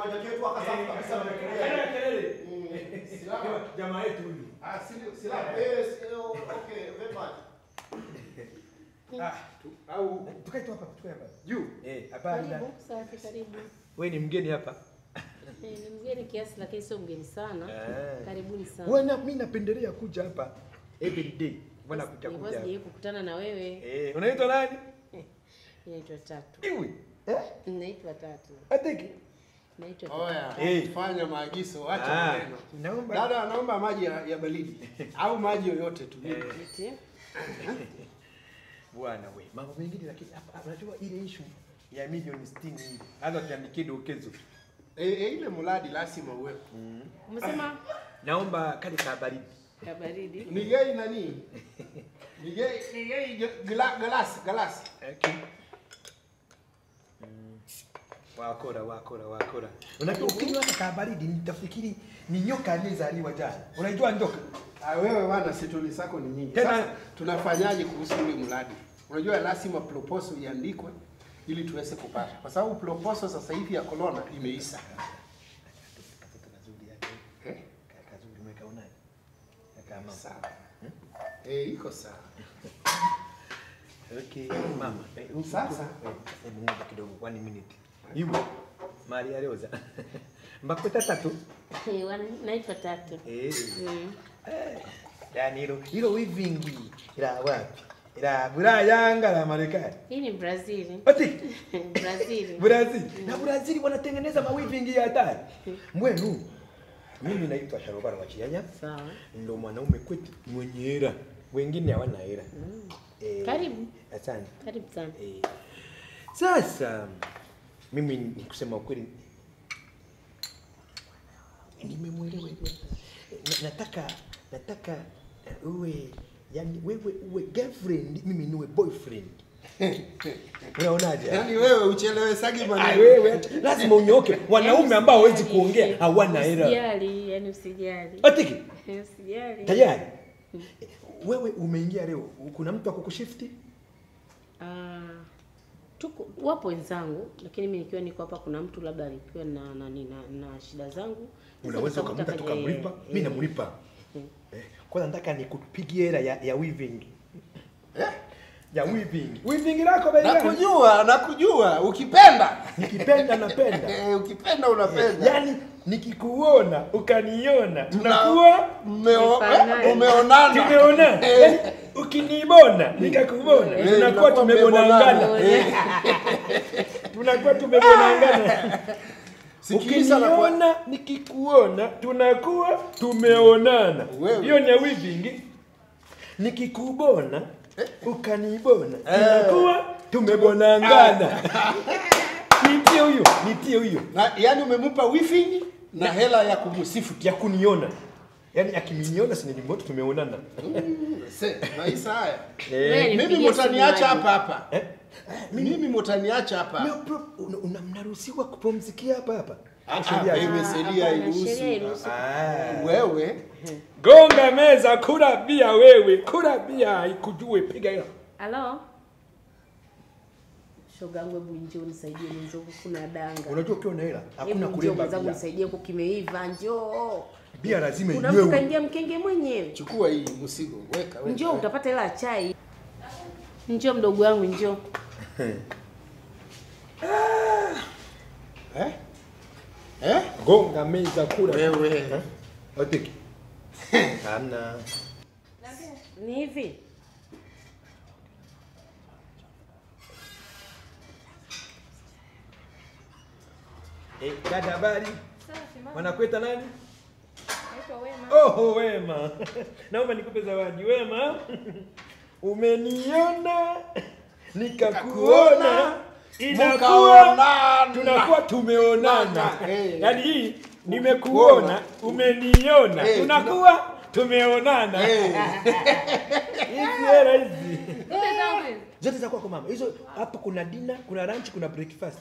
Hana kelele. Silaha. Jamaa yetu huyu. Ah, silaha. Eh, si- oh, okay, vema. Ah, tu- au tukae tu hapa, tukae hapa. Juu. Eh, hapa. Karibu, safi, karibu. Wewe ni mgeni hapa? Eh, ni mgeni kiasi lakini sio mgeni sana. Eh. Karibuni sana. Wewe na mimi napendelea kuja hapa every day. Mbona kuja kuja? sijawahi kukutana na wewe. Eh, unaitwa nani? Naitwa Tatu. Iwi. Eh? Naitwa Tatu. Ateki. Oya, Eh. fanya maagizo, acha neno. Dada anaomba maji ya, ya baridi au maji yoyote tu. Eti, bwana we. Mambo mengine lakini hapa unajua ile issue ya milioni 60 ile. Hata tuandikie dokezo. Eh, eh, ile mradi lazima uwepo. Umesema Naomba kale ka baridi. ya baridi. Ni gei nani? Ni gei ni gei ge- gla- galasi galasi. Okay. Wakora, wakora, wakora. Unajua ukinywa hata kabaridi nitafikiri ni nyoka aliyezaliwa jana. Unajua ndoka? Ah, wewe bwana shughuli zako ni nyingi. Tena- tunafanyaje kuhusu ule mradi? Unajua lazima proposal iandikwe ili tuweze kupata. Kwa sababu proposal sasa hivi ya corona imeisha. Eh? Eh, iko sawa. Okay, mama. Eh, Sasa? eh, hebu ngoja kidogo, one minute. Yumo Maria Rosa. Mbakweta tatu. Eh, wana- Naitwa Tatu. Eh. Mm. Eh. Yaani hilo hilo weaving ila wapi? Ila Bulaya anga la Marekani. Hii ni Brazil. Ati Brazil. Brazil. Na Brazil wanatengeneza maweaving ya hatari. Mwenu. Mimi naitwa Sharobara wa Chianya. Sawa. Ndo mwanaume kwetu mwenye hela. Wengine hawana hela. Mm. Eh, Karibu. Asante. Karibu sana. Eh, sasa mimi ni kusema ukweli. Nimemwelewa. Nataka nataka eh, uwe yani wewe uwe girlfriend mimi niwe boyfriend. Unaonaje? Yaani wewe uchelewe sagi maneno. wewe lazima unyoke. Wanaume ambao hawezi kuongea hawana hela. Usijali, yani usijali. atiki? Usijali. tayari? Wewe umeingia leo kuna mtu akukushifti Ah, tuko wapo wenzangu lakini mimi nikiwa niko hapa kuna mtu labda alikuwa na na, na, na shida zangu unaweza kumta ukamta tukamlipa mimi namlipa eh. Eh, kwanza nataka nikupigie hela ya, ya weaving eh? ya weaving weaving lako bei gani? Nakujua, nakujua. Ukipenda. nikipenda napenda Eh, ukipenda unapenda. yani nikikuona ukaniona tunakuwa eh, umeonana. tumeonana Eh. Ukinibona nikakubona. Eh, tunakuwa tumebonangana. Eh. tunakuwa tumebonangana. Ukiniona nikikuona tunakuwa tumeonana. Hiyo ni awivingi nikikubona ukanibona tunakuwa tumebonangana. Nitie huyo nitie huyo. Na, yaani umempa wifi na hela ya kumsifu. ya kuniona yaani akiminiona sinilimoto tumeonana Se, maisha haya. Wewe eh, Mimi mtaniacha hapa hapa. eh, Mimi mtaniacha hapa. mnaruhusiwa kupumzikia hapa hapa Ah, wewe Ah. Ah. Wewe gonga meza kula bia wewe kula bia ikujue piga hela Halo? Shogangu, hebu njoo unisaidie mwenzangu kuna danga. unajua ukiwa na hela hakuna kulemba mwenzangu nisaidie huko kimeiva njoo. Bia lazima iwe wewe. inywewe mkenge mwenyewe. chukua hii msigo, weka weka. Njoo utapata hela ya chai. Njoo mdogo wangu njoo. Eh? Eh? gonga meza kula Wewe. otiki hamna Ni hivi. eh, dada habari Safi, mama. wanakuita nani Naitwa Wema. oh wema naomba nikupe zawadi wema umeniona nikakuona inakuwa tunakuwa tumeonana Hey. yaani hii nimekuona umeniona hey. tunakuwa tumeonana hizi hela hizi Zote zangu hizi. zote za kwako mama hizo hapo kuna dina kuna lunch kuna breakfast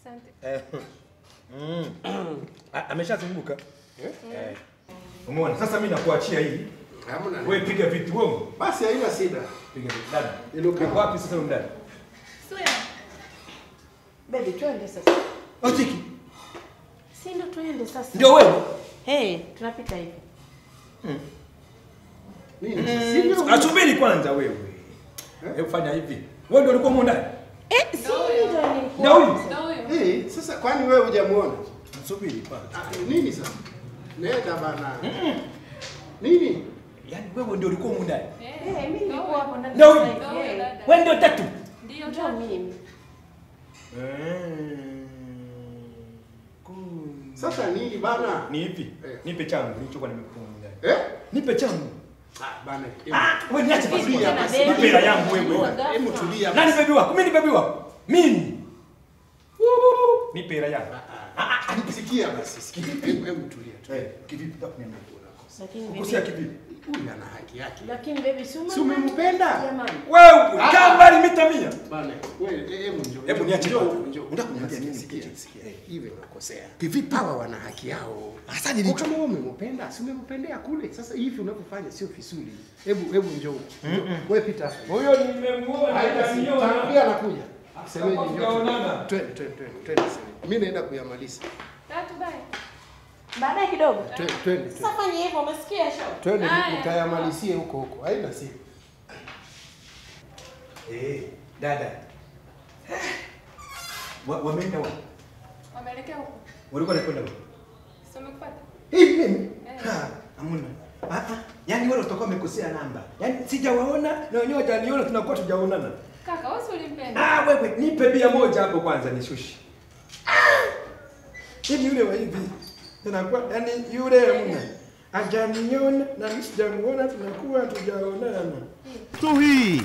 Asante. Eh, mm. Ameshazunguka Eh. umeona sasa mimi nakuachia hii Hamna. wewe piga vitu wewe. Basi haina shida. piga vitu dada Ile uko wapi sasa huyu dada Suya. Baby twende sasa. otiki Si ndo twende sasa. Ndio wewe. Hey, tunapita hivi. Nini? sasa? Asubiri kwanza wewe. Hebu fanya hivi. Wewe ndio ulikuwa mwandani? ndani. Eh, si ndio nilikuwa. Ndio huyu. Ndio. Eh, sasa kwani wewe hujamuona? Subiri kwanza. Ah, Nini sasa? Nenda bana. Nini? Yaani wewe ndio ulikuwa huko ndani. Eh, mimi nilikuwa hapo ndani. Ndio Eh. Wewe ndio tatu. Ndio Ndio tatu. mimi. Sasa nini bana? Ni ipi? Eh. Nipe changu nilichokuwa nimekuwa ndani. Eh? Nipe changu. Ah, bana. Ah, wewe niache basi. Nipe hela yangu wewe. Hebu tulia. Nani bebiwa? Mimi ni bebi. Mimi. Nipe hela yangu. Sikia basi, sikia. Hebu hebu tulia. tulia. Eh, kivipi takunyama? Lakini Kukosea baby. kivipi? Huyu ana haki yake. Lakini baby si Si umempenda? Wewe Ah. kaa mbali mita 100. Bana, wewe eh, hebu njoo. Hebu niache Njoo, Unataka kuniambia nini? Sikia, Sikia, sikia. Hivi unakosea. Kivipi hawa wana haki yao? Sasa nilicho- kama wewe umempenda, si umempendea kule. Sasa hivi unavyofanya sio vizuri. Hebu hebu njoo. Wewe pita. Huyo nimemuona Tangulia anakuja. Semeji njoo. Twende twende twende. Mimi naenda kuyamaliza. Tatu bye. Baadaye kidogo. Twende twende. Sasa fanya hivyo, umesikia sho? Twende nitayamalizie huko huko. Haina simu. Eh, dada. Wa- Wameenda wapi? Wameelekea huko. Walikuwa wanakwenda wapi? Si umekupata? Hivi mimi? Eh. Ha, amuna. Ah yani Yaani wewe utakuwa umekosea namba. Yaani sijawaona na wenyewe hajaniona tunakuwa tujaonana. Kaka, wewe ulimpenda? Ah, wewe nipe bia moja hapo kwanza nishushi. Yaani yule wa hivi. Tunakuwa yaani yule hamna. Ajaniona na mimi sijamuona tunakuwa tujaonana. tu hii